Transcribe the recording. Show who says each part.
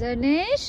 Speaker 1: जनेश